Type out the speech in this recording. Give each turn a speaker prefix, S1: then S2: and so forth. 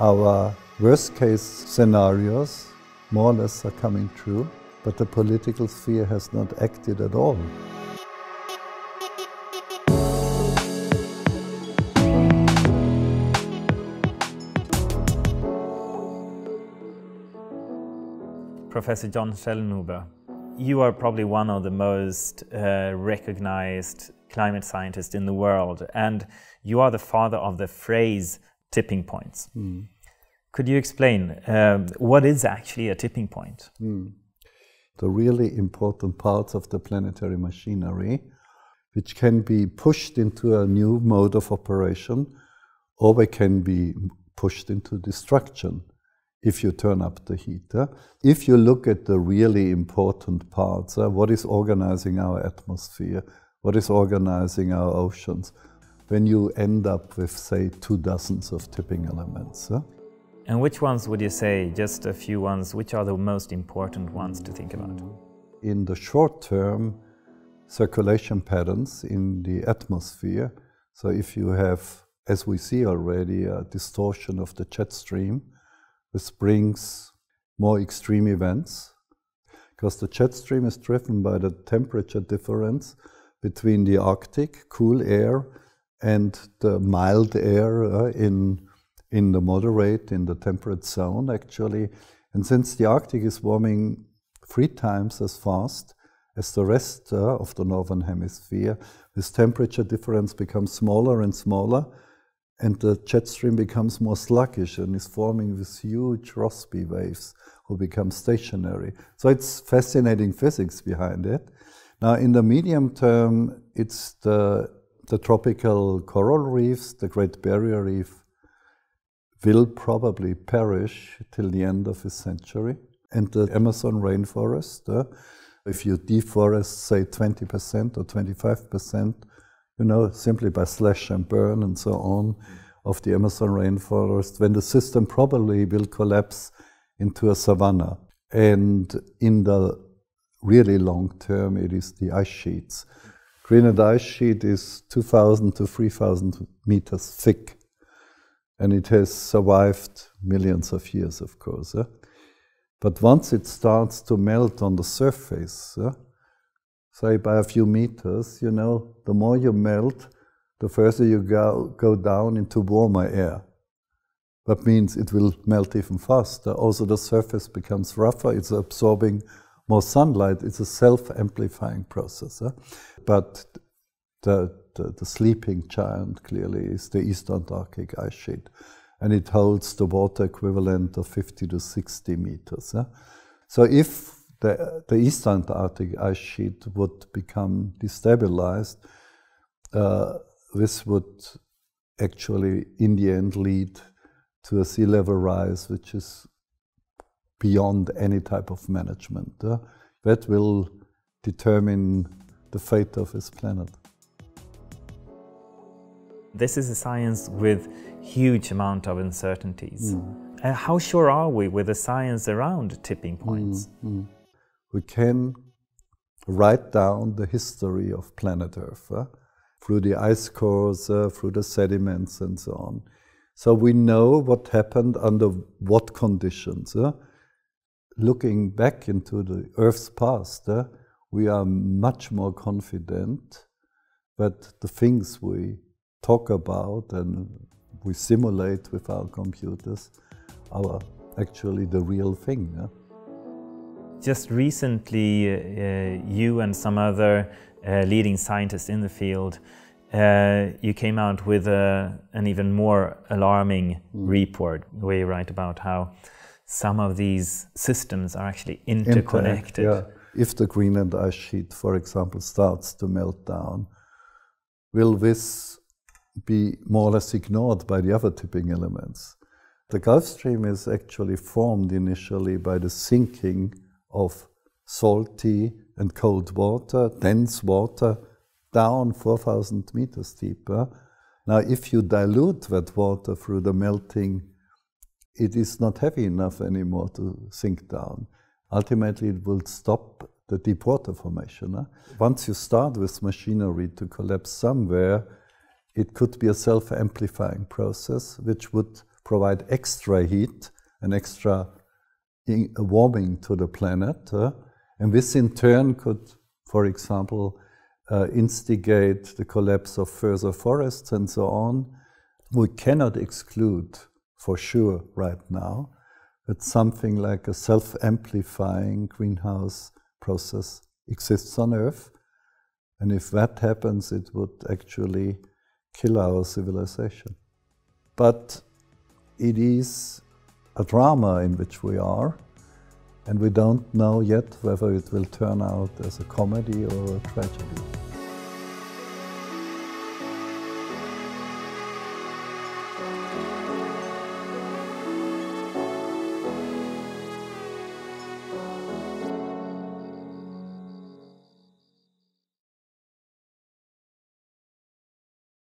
S1: Our worst case scenarios more or less are coming true, but the political sphere has not acted at all.
S2: Professor John Schellnhuber, you are probably one of the most uh, recognized climate scientists in the world, and you are the father of the phrase tipping points. Mm. Could you explain uh, what is actually a tipping point? Mm.
S1: The really important parts of the planetary machinery, which can be pushed into a new mode of operation, or they can be pushed into destruction if you turn up the heat. Uh, if you look at the really important parts, uh, what is organizing our atmosphere, what is organizing our oceans, when you end up with, say, two dozens of tipping elements. Uh?
S2: And which ones would you say, just a few ones, which are the most important ones to think about?
S1: In the short term, circulation patterns in the atmosphere. So if you have, as we see already, a distortion of the jet stream, this brings more extreme events because the jet stream is driven by the temperature difference between the Arctic cool air and the mild air uh, in in the moderate in the temperate zone actually and since the Arctic is warming three times as fast as the rest uh, of the northern hemisphere this temperature difference becomes smaller and smaller and the jet stream becomes more sluggish and is forming these huge Rossby waves who become stationary. So it's fascinating physics behind it. Now, in the medium term, it's the, the tropical coral reefs, the Great Barrier Reef will probably perish till the end of this century. And the Amazon rainforest, uh, if you deforest, say, 20% or 25%, you know, simply by slash and burn and so on of the Amazon rainforest, when the system probably will collapse into a savanna. And in the really long term, it is the ice sheets. Greenland ice sheet is 2,000 to 3,000 meters thick, and it has survived millions of years, of course. Eh? But once it starts to melt on the surface, eh? say by a few meters, you know, the more you melt, the further you go, go down into warmer air. That means it will melt even faster. Also, the surface becomes rougher, it's absorbing more sunlight. It's a self amplifying process. Huh? But the, the, the, sleeping giant clearly is the East Antarctic ice sheet, and it holds the water equivalent of 50 to 60 meters. Huh? So, if the, the East Antarctic ice sheet would become destabilized, uh, this would actually, in the end, lead to a sea level rise, which is beyond any type of management. Uh, that will determine the fate of this planet.
S2: This is a science with huge amount of uncertainties. Mm. Uh, how sure are we with the science around tipping points? Mm, mm
S1: we can write down the history of planet Earth uh, through the ice cores, uh, through the sediments, and so on. So we know what happened under what conditions. Uh. Looking back into the Earth's past, uh, we are much more confident that the things we talk about and we simulate with our computers are actually the real thing. Uh.
S2: Just recently, uh, you and some other uh, leading scientists in the field, uh, you came out with a, an even more alarming mm. report where you write about how some of these systems are actually interconnected.
S1: yeah. If the Greenland ice sheet, for example, starts to melt down, will this be more or less ignored by the other tipping elements? The Gulf Stream is actually formed initially by the sinking of salty and cold water, dense water, down 4,000 meters deeper. Now, if you dilute that water through the melting, it is not heavy enough anymore to sink down. Ultimately, it will stop the deep water formation. Huh? Once you start with machinery to collapse somewhere, it could be a self amplifying process which would provide extra heat and extra warming to the planet. Uh, and this in turn could, for example, uh, instigate the collapse of further forests and so on. We cannot exclude for sure right now that something like a self amplifying greenhouse process exists on Earth. And if that happens, it would actually kill our civilization. But it is a drama in which we are, and we don't know yet whether it will turn out as a comedy or a tragedy.